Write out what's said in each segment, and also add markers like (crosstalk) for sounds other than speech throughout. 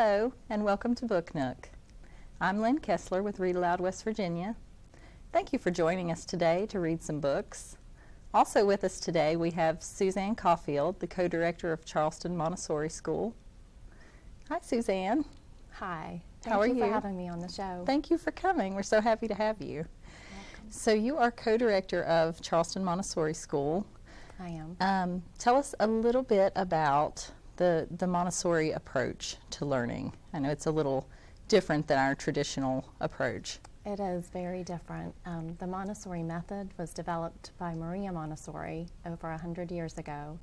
Hello, and welcome to Book Nook. I'm Lynn Kessler with Read Aloud West Virginia. Thank you for joining us today to read some books. Also with us today, we have Susanne Coffield, the co-director of Charleston Montessori School. Hi, Susanne. Hi. How are you you? for having me on the show. Thank you for coming. We're so happy to have you. So you are co-director of Charleston Montessori School. I am. Um, tell us a little bit about the, the Montessori approach to learning. I know it's a little different than our traditional approach. It is very different. Um, the Montessori method was developed by Maria Montessori over 100 years ago.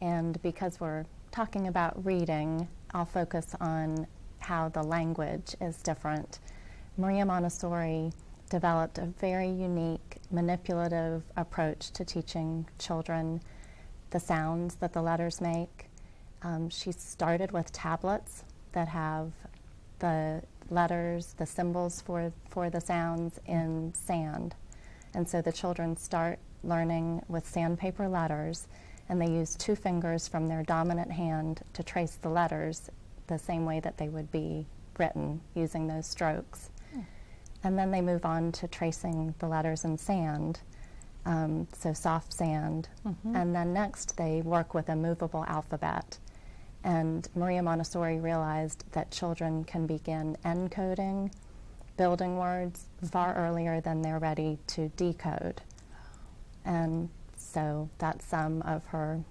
And because we're talking about reading, I'll focus on how the language is different. Maria Montessori developed a very unique, manipulative approach to teaching children the sounds that the letters make. Um, she started with tablets that have the letters, the symbols for, for the sounds in sand. And so the children start learning with sandpaper letters, and they use two fingers from their dominant hand to trace the letters the same way that they would be written using those strokes. And then they move on to tracing the letters in sand, um, so soft sand. And then next they work with a movable alphabet. And Maria Montessori realized that children can begin encoding, building words far earlier than they're ready to decode. And so that's some of her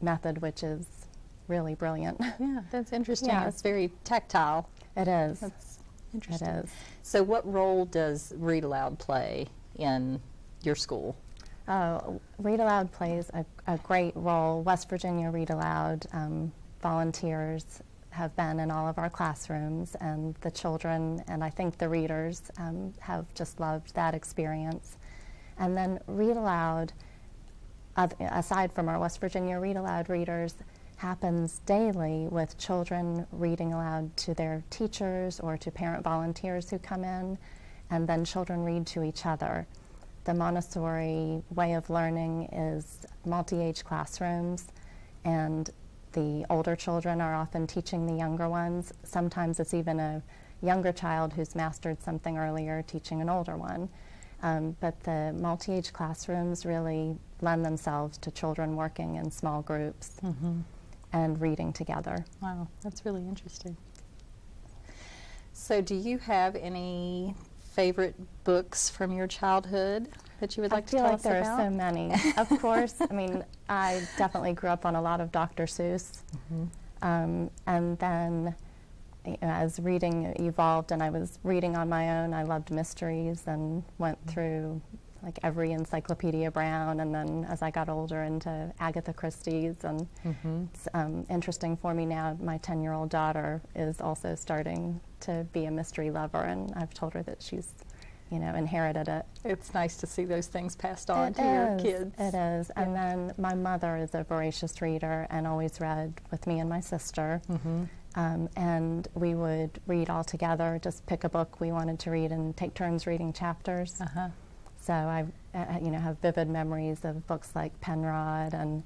method, which is really brilliant. (laughs) Yeah, that's interesting. Yeah. It's very tactile. it is. That's interesting. is. So, what role does Read Aloud play in your school? Oh, Read Aloud plays a, a great role. West Virginia Read Aloud um, volunteers have been in all of our classrooms, and the children and I think the readers um, have just loved that experience. And then Read Aloud, oth- aside from our West Virginia Read Aloud readers, happens daily with children reading aloud to their teachers or to parent volunteers who come in, and then children read to each other. The Montessori way of learning is multi age classrooms, and the older children are often teaching the younger ones. Sometimes it's even a younger child who's mastered something earlier teaching an older one. Um, but the multi age classrooms really lend themselves to children working in small groups and reading together. Wow, that's really interesting. So, do you have any favorite books from your childhood that you would like I to feel tell like us there about? are so many. (laughs) of course, I mean, I definitely grew up on a lot of Dr. Seuss. Mm-hmm. Um, and then you know, as reading evolved and I was reading on my own, I loved mysteries and went Mm-hmm. through like every Encyclopedia Brown. And then as I got older into Agatha Christie's, and Mm-hmm. it's um, interesting for me now. My 10 year old daughter is also starting to be a mystery lover, and I've told her that she's, you know, inherited it. It's nice to see those things passed on It to your kids. It is. And then my mother is a voracious reader and always read with me and my sister. Mm-hmm. Um, and we would read all together, just pick a book we wanted to read and take turns reading chapters. Uh-huh. So I, uh, you know, have vivid memories of books like Penrod and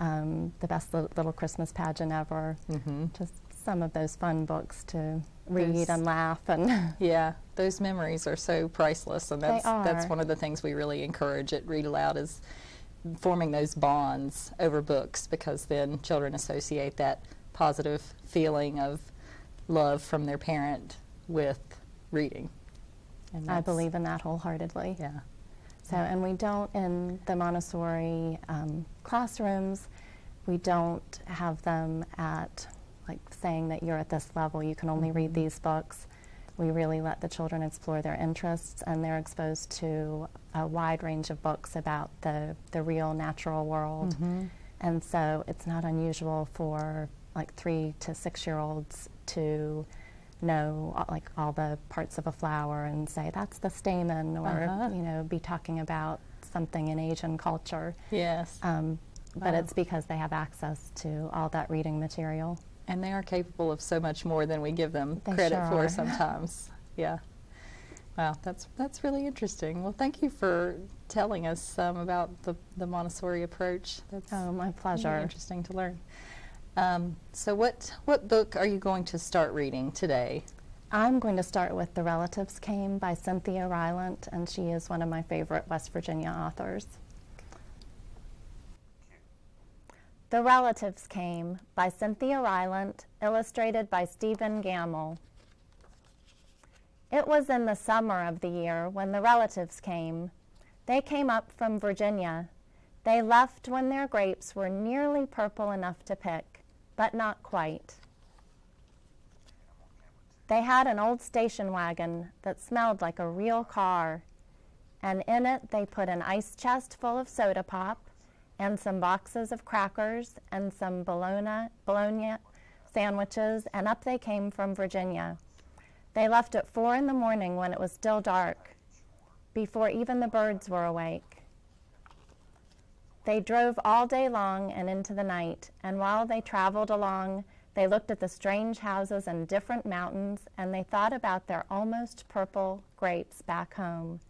um, The Best Li- Little Christmas Pageant Ever. Mm-hmm. Just some of those fun books to read Those- and laugh and (laughs) Yeah, those memories are so priceless, and that's that's one of the things we really encourage at Read Aloud is forming those bonds over books because then children associate that positive feeling of love from their parent with reading. And I believe in that wholeheartedly. Yeah. So, and we don't in the Montessori um, classrooms, we don't have them at like saying that you're at this level, you can only read these books. We really let the children explore their interests, and they're exposed to a wide range of books about the, the real natural world. And so it's not unusual for like three to six year olds to know uh, like all the parts of a flower and say that's the stamen or Uh-huh. you know be talking about something in Asian culture. Yes. Um, but Wow. it's because they have access to all that reading material. and they are capable of so much more than we give them They credit sure for are. sometimes. (laughs) yeah. Wow, that's that's really interesting. Well, thank you for telling us some about the, the Montessori approach. That's Oh, my really pleasure. interesting to learn. Um, so, what what book are you going to start reading today? I'm going to start with The Relatives Came by Cynthia Rylant, and she is one of my favorite West Virginia authors. The Relatives Came by Cynthia Rylant, illustrated by Stephen Gammell. It was in the summer of the year when the relatives came. They came up from Virginia. They left when their grapes were nearly purple enough to pick, but not quite. They had an old station wagon that smelled like a real car, and in it they put an ice chest full of soda pop and some boxes of crackers and some bologna, bologna sandwiches, and up they came from Virginia. They left at four in the morning when it was still dark, before even the birds were awake. They drove all day long and into the night, and while they traveled along, they looked at the strange houses and different mountains, and they thought about their almost purple grapes back home.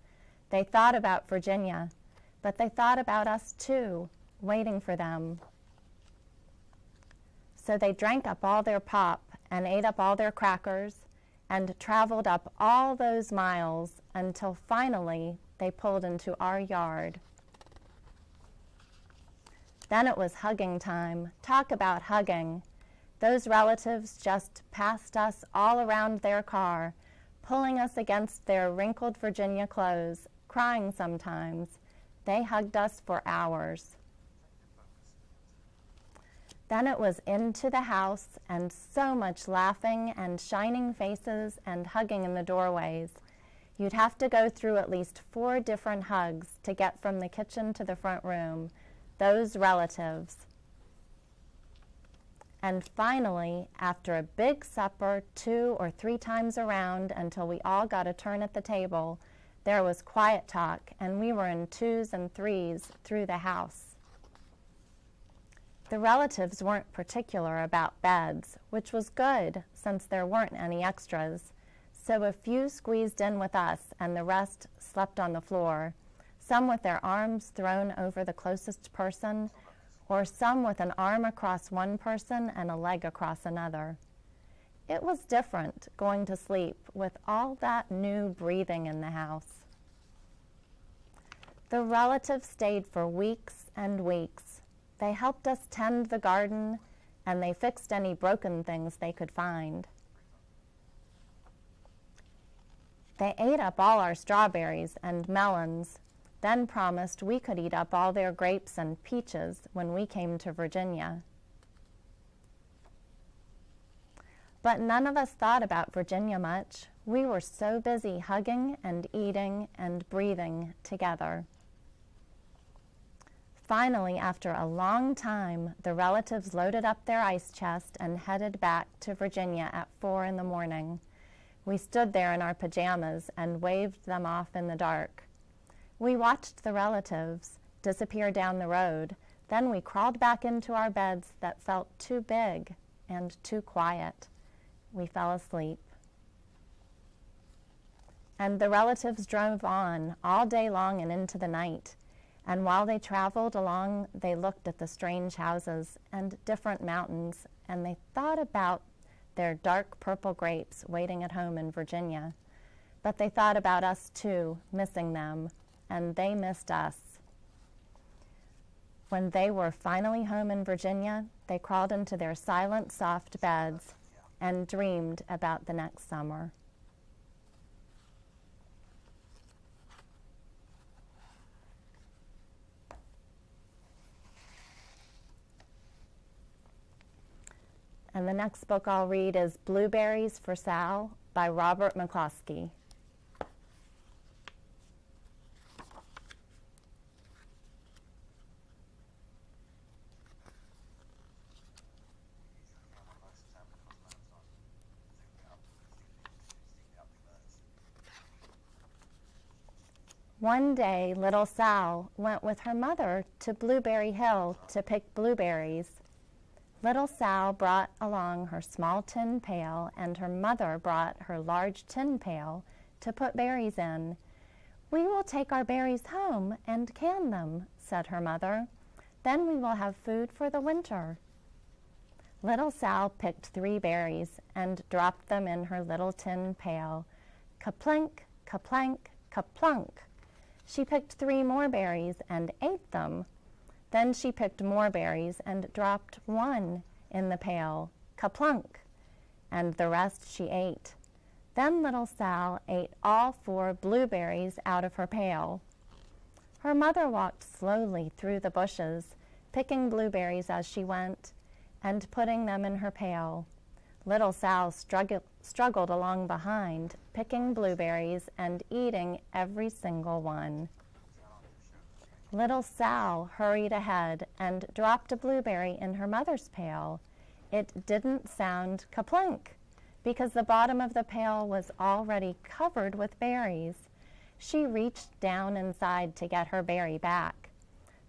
They thought about Virginia, but they thought about us too, waiting for them. So they drank up all their pop and ate up all their crackers and traveled up all those miles until finally they pulled into our yard. Then it was hugging time. Talk about hugging. Those relatives just passed us all around their car, pulling us against their wrinkled Virginia clothes, crying sometimes. They hugged us for hours. Then it was into the house and so much laughing and shining faces and hugging in the doorways. You'd have to go through at least four different hugs to get from the kitchen to the front room. Those relatives. And finally, after a big supper, two or three times around until we all got a turn at the table, there was quiet talk, and we were in twos and threes through the house. The relatives weren't particular about beds, which was good since there weren't any extras. So a few squeezed in with us, and the rest slept on the floor, some with their arms thrown over the closest person, or some with an arm across one person and a leg across another. It was different going to sleep with all that new breathing in the house. The relatives stayed for weeks and weeks they helped us tend the garden and they fixed any broken things they could find. They ate up all our strawberries and melons, then promised we could eat up all their grapes and peaches when we came to Virginia. But none of us thought about Virginia much. We were so busy hugging and eating and breathing together. Finally, after a long time, the relatives loaded up their ice chest and headed back to Virginia at four in the morning. We stood there in our pajamas and waved them off in the dark. We watched the relatives disappear down the road. Then we crawled back into our beds that felt too big and too quiet. We fell asleep. And the relatives drove on all day long and into the night. And while they traveled along, they looked at the strange houses and different mountains, and they thought about their dark purple grapes waiting at home in Virginia. But they thought about us too, missing them, and they missed us. When they were finally home in Virginia, they crawled into their silent, soft beds and dreamed about the next summer. And the next book I'll read is Blueberries for Sal by Robert McCloskey. One day, little Sal went with her mother to Blueberry Hill to pick blueberries. Little Sal brought along her small tin pail, and her mother brought her large tin pail to put berries in. We will take our berries home and can them, said her mother. Then we will have food for the winter. Little Sal picked three berries and dropped them in her little tin pail. Kaplank, kaplank, kaplunk. She picked three more berries and ate them. Then she picked more berries and dropped one in the pail. Kaplunk. And the rest she ate. Then little Sal ate all four blueberries out of her pail. Her mother walked slowly through the bushes, picking blueberries as she went and putting them in her pail. Little Sal struggled, struggled along behind, picking blueberries and eating every single one. Little Sal hurried ahead and dropped a blueberry in her mother's pail. It didn't sound kaplunk because the bottom of the pail was already covered with berries. She reached down inside to get her berry back.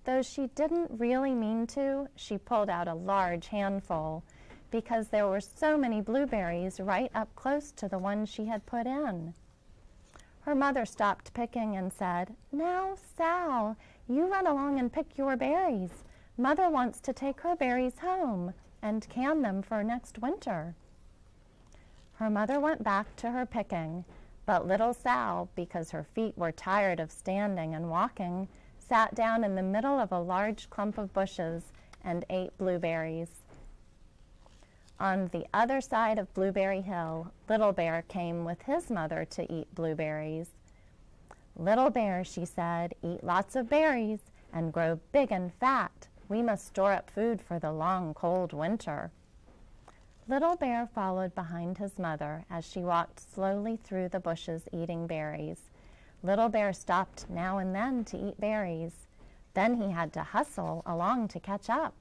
Though she didn't really mean to, she pulled out a large handful because there were so many blueberries right up close to the one she had put in. Her mother stopped picking and said, Now, Sal, you run along and pick your berries. Mother wants to take her berries home and can them for next winter. Her mother went back to her picking, but little Sal, because her feet were tired of standing and walking, sat down in the middle of a large clump of bushes and ate blueberries. On the other side of Blueberry Hill, Little Bear came with his mother to eat blueberries. Little Bear, she said, eat lots of berries and grow big and fat. We must store up food for the long, cold winter. Little Bear followed behind his mother as she walked slowly through the bushes eating berries. Little Bear stopped now and then to eat berries. Then he had to hustle along to catch up.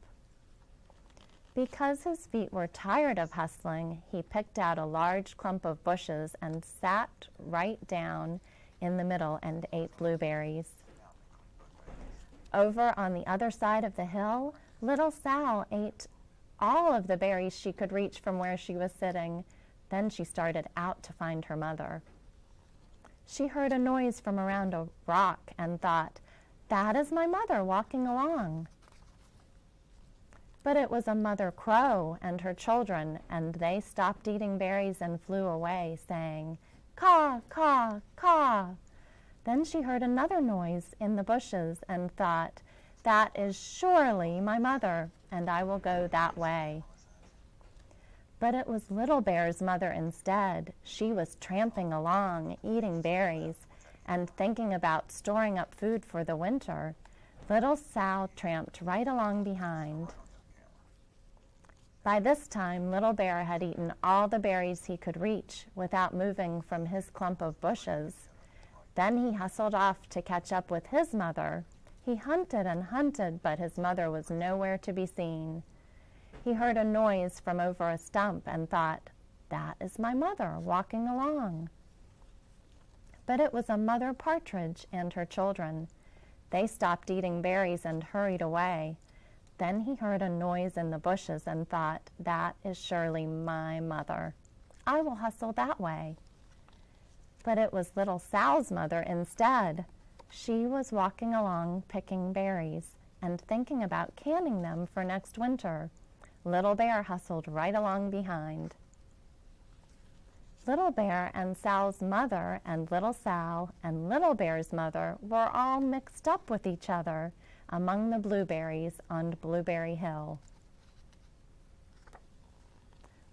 Because his feet were tired of hustling, he picked out a large clump of bushes and sat right down in the middle and ate blueberries. Over on the other side of the hill, little Sal ate all of the berries she could reach from where she was sitting. Then she started out to find her mother. She heard a noise from around a rock and thought, That is my mother walking along. But it was a mother crow and her children, and they stopped eating berries and flew away, saying, Caw, caw, caw. Then she heard another noise in the bushes and thought, That is surely my mother, and I will go that way. But it was Little Bear's mother instead. She was tramping along, eating berries, and thinking about storing up food for the winter. Little Sal tramped right along behind. By this time, Little Bear had eaten all the berries he could reach without moving from his clump of bushes. Then he hustled off to catch up with his mother. He hunted and hunted, but his mother was nowhere to be seen. He heard a noise from over a stump and thought, That is my mother walking along. But it was a mother partridge and her children. They stopped eating berries and hurried away. Then he heard a noise in the bushes and thought, That is surely my mother. I will hustle that way. But it was little Sal's mother instead. She was walking along picking berries and thinking about canning them for next winter. Little Bear hustled right along behind. Little Bear and Sal's mother and Little Sal and Little Bear's mother were all mixed up with each other among the blueberries on Blueberry Hill.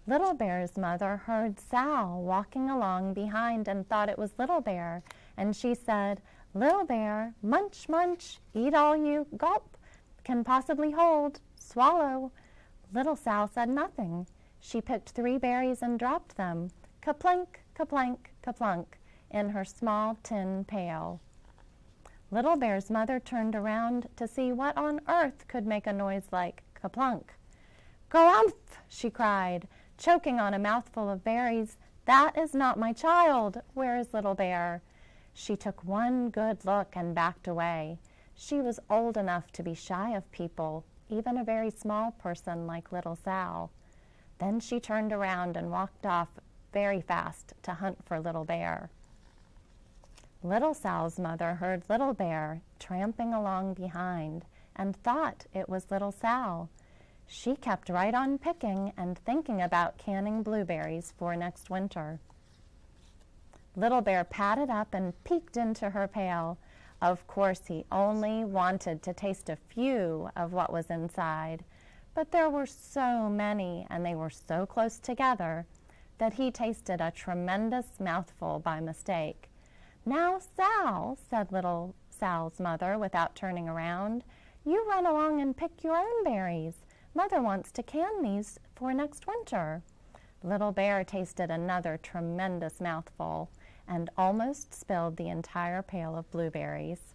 Little Bear's mother heard Sal walking along behind and thought it was Little Bear, and she said, Little Bear, munch, munch, eat all you gulp can possibly hold, swallow. Little Sal said nothing. She picked three berries and dropped them, kaplunk, kaplank, kaplunk, in her small tin pail. Little Bear's mother turned around to see what on earth could make a noise like kaplunk. Go-umph! she cried, choking on a mouthful of berries. That is not my child. Where is Little Bear? She took one good look and backed away. She was old enough to be shy of people, even a very small person like Little Sal. Then she turned around and walked off very fast to hunt for Little Bear. Little Sal's mother heard Little Bear tramping along behind and thought it was Little Sal. She kept right on picking and thinking about canning blueberries for next winter. Little Bear padded up and peeked into her pail. Of course, he only wanted to taste a few of what was inside, but there were so many and they were so close together that he tasted a tremendous mouthful by mistake. Now, Sal, said little Sal's mother without turning around, you run along and pick your own berries. Mother wants to can these for next winter. Little Bear tasted another tremendous mouthful and almost spilled the entire pail of blueberries.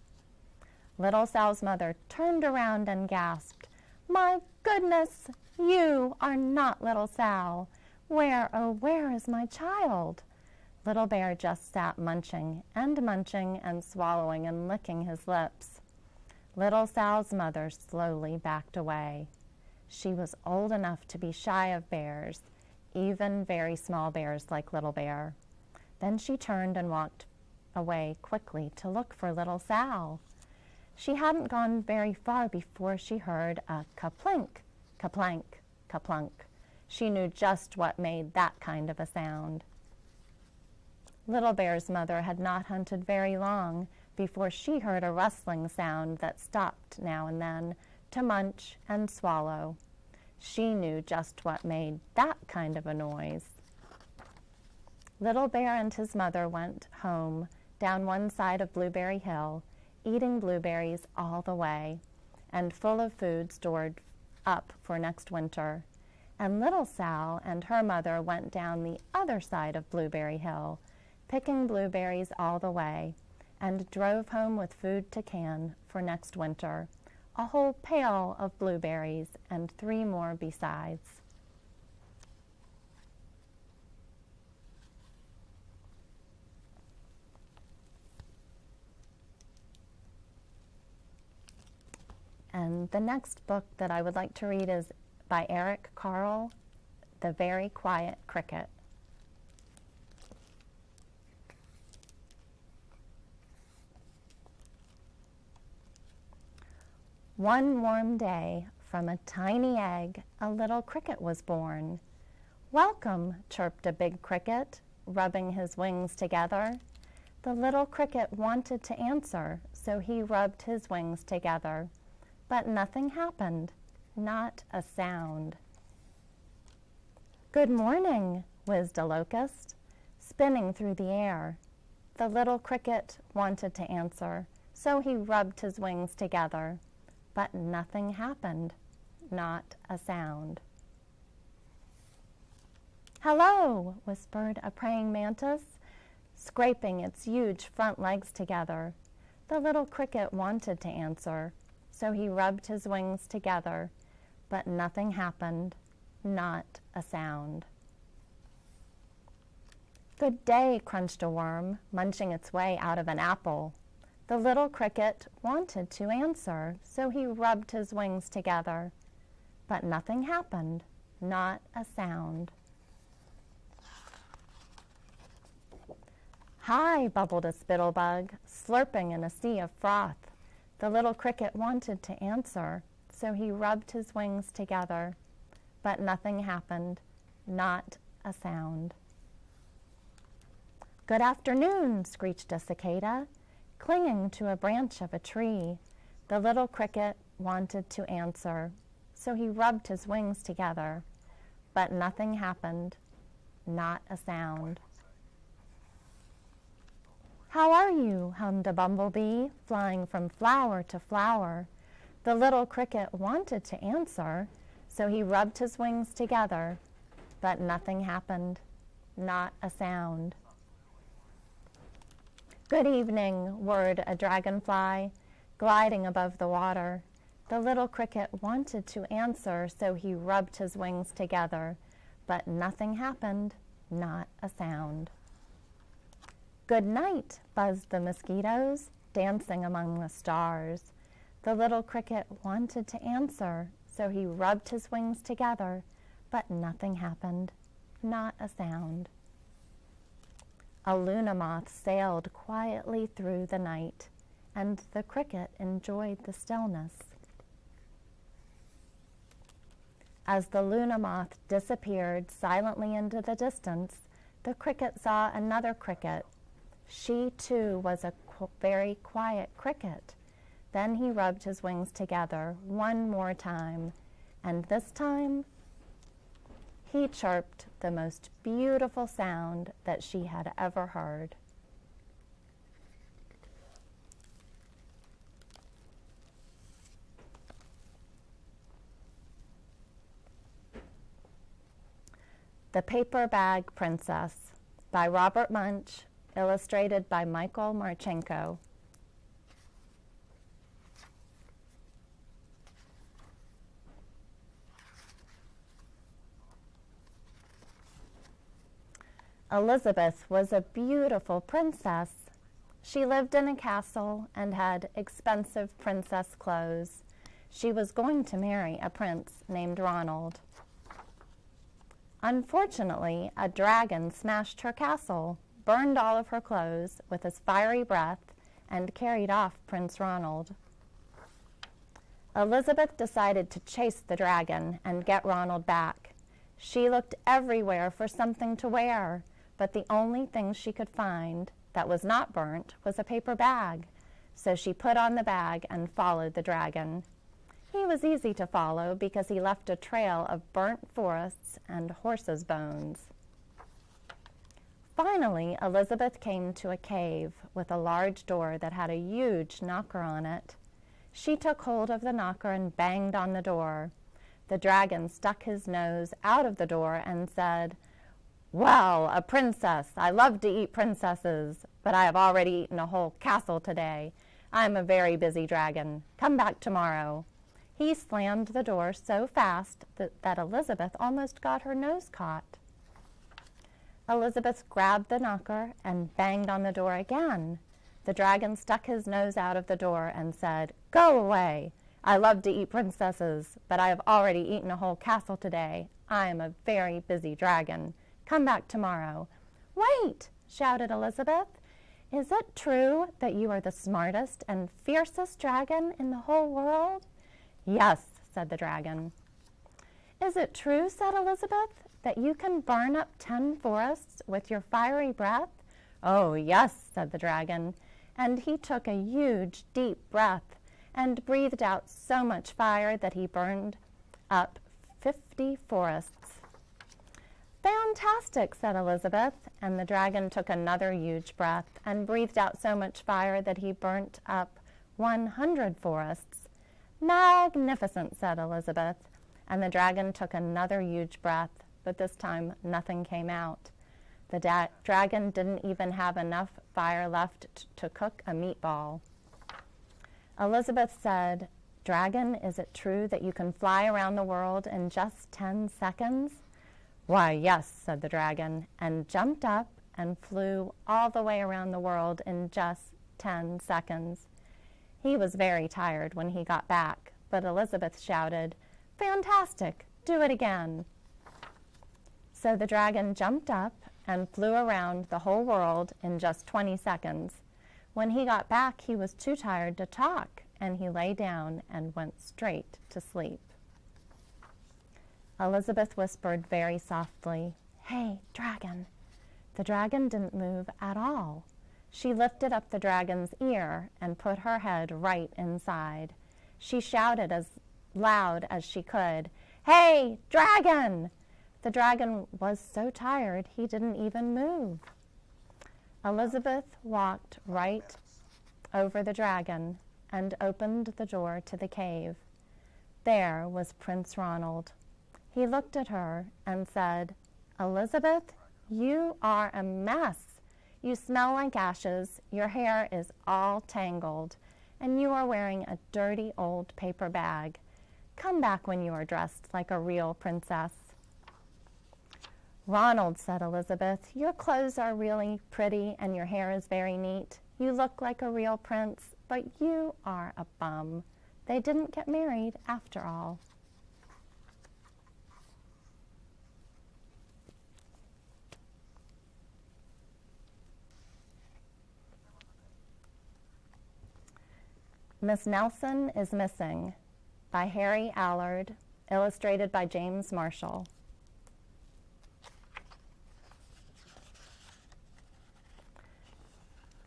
Little Sal's mother turned around and gasped, My goodness, you are not little Sal. Where, oh, where is my child? Little Bear just sat munching and munching and swallowing and licking his lips. Little Sal's mother slowly backed away. She was old enough to be shy of bears, even very small bears like Little Bear. Then she turned and walked away quickly to look for little Sal. She hadn't gone very far before she heard a kaplink, kaplank, kaplunk. She knew just what made that kind of a sound. Little Bear's mother had not hunted very long before she heard a rustling sound that stopped now and then to munch and swallow. She knew just what made that kind of a noise. Little Bear and his mother went home down one side of Blueberry Hill, eating blueberries all the way, and full of food stored up for next winter. And little Sal and her mother went down the other side of Blueberry Hill, picking blueberries all the way, and drove home with food to can for next winter, a whole pail of blueberries and three more besides. And the next book that I would like to read is by Eric Carle, The Very Quiet Cricket. One warm day, from a tiny egg, a little cricket was born. Welcome, chirped a big cricket, rubbing his wings together. The little cricket wanted to answer, so he rubbed his wings together. But nothing happened, not a sound. Good morning, whizzed a locust, spinning through the air. The little cricket wanted to answer, so he rubbed his wings together. But nothing happened, not a sound. Hello, whispered a praying mantis, scraping its huge front legs together. The little cricket wanted to answer, so he rubbed his wings together, but nothing happened, not a sound. Good day, crunched a worm, munching its way out of an apple. The little cricket wanted to answer, so he rubbed his wings together, but nothing happened, not a sound. Hi, bubbled a spittlebug, slurping in a sea of froth. The little cricket wanted to answer, so he rubbed his wings together, but nothing happened, not a sound. Good afternoon, screeched a cicada, clinging to a branch of a tree. The little cricket wanted to answer, so he rubbed his wings together, but nothing happened, not a sound. How are you? hummed a bumblebee, flying from flower to flower. The little cricket wanted to answer, so he rubbed his wings together, but nothing happened, not a sound. Good evening, whirred a dragonfly, gliding above the water. The little cricket wanted to answer, so he rubbed his wings together, but nothing happened, not a sound. Good night, buzzed the mosquitoes, dancing among the stars. The little cricket wanted to answer, so he rubbed his wings together, but nothing happened, not a sound. A luna moth sailed quietly through the night, and the cricket enjoyed the stillness. As the Luna moth disappeared silently into the distance, the cricket saw another cricket. She too was a qu- very quiet cricket. Then he rubbed his wings together one more time, and this time he chirped the most beautiful sound that she had ever heard. The Paper Bag Princess by Robert Munsch, illustrated by Michael Martchenko. Elizabeth was a beautiful princess. She lived in a castle and had expensive princess clothes. She was going to marry a prince named Ronald. Unfortunately, a dragon smashed her castle, burned all of her clothes with his fiery breath, and carried off Prince Ronald. Elizabeth decided to chase the dragon and get Ronald back. She looked everywhere for something to wear, but the only thing she could find that was not burnt was a paper bag. So she put on the bag and followed the dragon. He was easy to follow because he left a trail of burnt forests and horses' bones. Finally, Elizabeth came to a cave with a large door that had a huge knocker on it. She took hold of the knocker and banged on the door. The dragon stuck his nose out of the door and said, Well, a princess. I love to eat princesses, but I have already eaten a whole castle today. I am a very busy dragon. Come back tomorrow. He slammed the door so fast that, that Elizabeth almost got her nose caught. Elizabeth grabbed the knocker and banged on the door again. The dragon stuck his nose out of the door and said, Go away! I love to eat princesses, but I have already eaten a whole castle today. I am a very busy dragon. Come back tomorrow. Wait! shouted Elizabeth. Is it true that you are the smartest and fiercest dragon in the whole world? Yes, said the dragon. Is it true, said Elizabeth, that you can burn up ten forests with your fiery breath? Oh, yes, said the dragon. And he took a huge, deep breath and breathed out so much fire that he burned up fifty forests. Fantastic, said Elizabeth, and the dragon took another huge breath and breathed out so much fire that he burnt up one hundred forests. Magnificent, said Elizabeth. And the dragon took another huge breath, but this time nothing came out. The dragon didn't even have enough fire left to cook a meatball. Elizabeth said, Dragon, is it true that you can fly around the world in just 10 seconds? Why, yes, said the dragon, and jumped up and flew all the way around the world in just 10 seconds. He was very tired when he got back, but Elizabeth shouted, Fantastic! Do it again! So the dragon jumped up and flew around the whole world in just 20 seconds. When he got back, he was too tired to talk, and he lay down and went straight to sleep. Elizabeth whispered very softly, Hey, dragon. The dragon didn't move at all. She lifted up the dragon's ear and put her head right inside. She shouted as loud as she could, Hey, dragon! The dragon was so tired he didn't even move. Elizabeth walked right over the dragon and opened the door to the cave. There was Prince Ronald. He looked at her and said, Elizabeth, you are a mess. You smell like ashes, your hair is all tangled, and you are wearing a dirty old paper bag. Come back when you are dressed like a real princess. Ronald, said Elizabeth, your clothes are really pretty and your hair is very neat. You look like a real prince, but you are a bum. They didn't get married after all. Miss Nelson is Missing by Harry Allard, illustrated by James Marshall.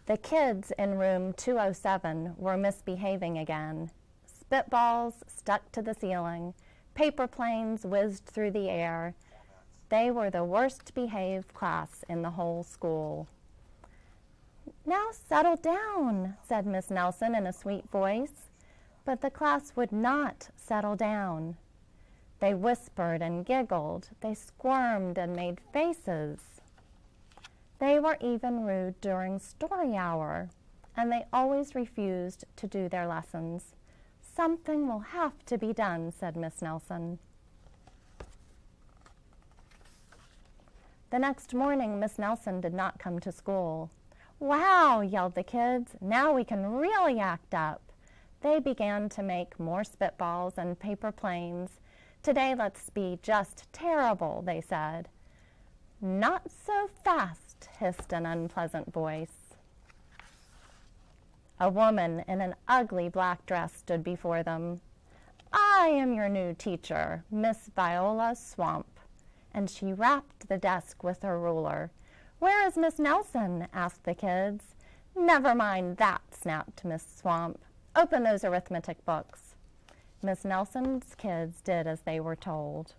The kids in room 207 were misbehaving again. Spitballs stuck to the ceiling, paper planes whizzed through the air. They were the worst behaved class in the whole school. Now settle down, said Miss Nelson in a sweet voice. But the class would not settle down. They whispered and giggled. They squirmed and made faces. They were even rude during story hour, and they always refused to do their lessons. Something will have to be done, said Miss Nelson. The next morning, Miss Nelson did not come to school. Wow, yelled the kids. Now we can really act up. They began to make more spitballs and paper planes. Today let's be just terrible, they said. Not so fast, hissed an unpleasant voice. A woman in an ugly black dress stood before them. I am your new teacher, Miss Viola Swamp. And she rapped the desk with her ruler. Where is Miss Nelson? asked the kids. Never mind that, snapped Miss Swamp. Open those arithmetic books. Miss Nelson's kids did as they were told.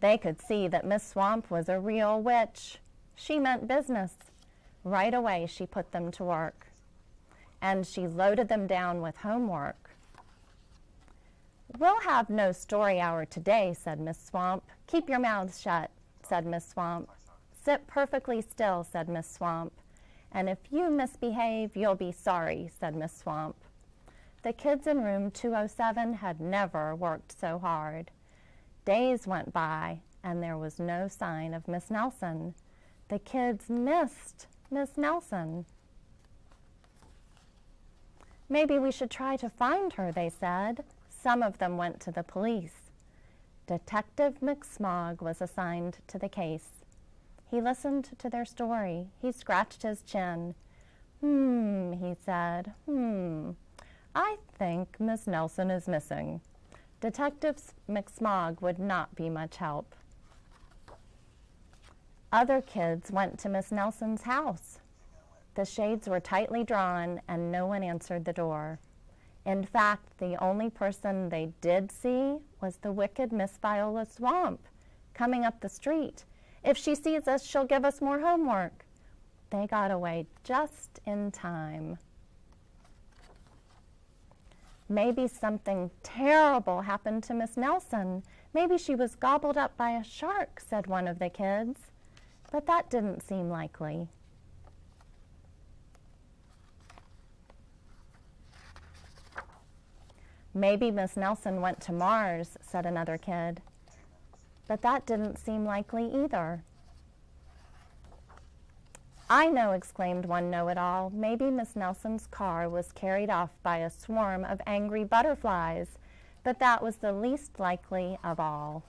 They could see that Miss Swamp was a real witch. She meant business. Right away, she put them to work. And she loaded them down with homework. We'll have no story hour today, said Miss Swamp. Keep your mouths shut said Miss Swamp. Sit perfectly still, said Miss Swamp. And if you misbehave, you'll be sorry, said Miss Swamp. The kids in room 207 had never worked so hard. Days went by, and there was no sign of Miss Nelson. The kids missed Miss Nelson. Maybe we should try to find her, they said. Some of them went to the police. Detective McSmog was assigned to the case. He listened to their story. He scratched his chin. Hmm, he said. Hmm. I think Miss Nelson is missing. Detective McSmog would not be much help. Other kids went to Miss Nelson's house. The shades were tightly drawn and no one answered the door. In fact, the only person they did see was the wicked Miss Viola Swamp coming up the street. If she sees us, she'll give us more homework. They got away just in time. Maybe something terrible happened to Miss Nelson. Maybe she was gobbled up by a shark, said one of the kids. But that didn't seem likely. Maybe Miss Nelson went to Mars, said another kid. But that didn't seem likely either. I know, exclaimed one know it all. Maybe Miss Nelson's car was carried off by a swarm of angry butterflies, but that was the least likely of all.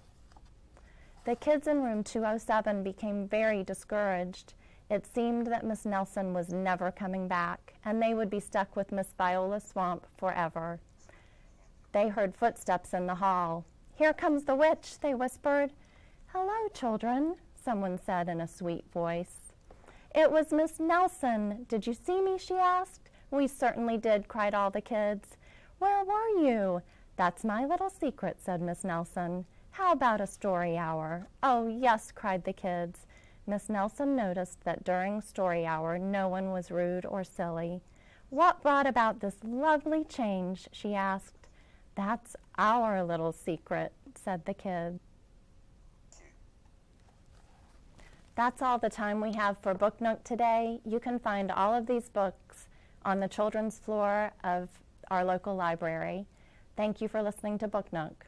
The kids in room 207 became very discouraged. It seemed that Miss Nelson was never coming back, and they would be stuck with Miss Viola Swamp forever. They heard footsteps in the hall. Here comes the witch, they whispered. Hello, children, someone said in a sweet voice. It was Miss Nelson. Did you see me? she asked. We certainly did, cried all the kids. Where were you? That's my little secret, said Miss Nelson. How about a story hour? Oh, yes, cried the kids. Miss Nelson noticed that during story hour no one was rude or silly. What brought about this lovely change? she asked. That's our little secret, said the kid. That's all the time we have for Book Nook today. You can find all of these books on the children's floor of our local library. Thank you for listening to Book Nook.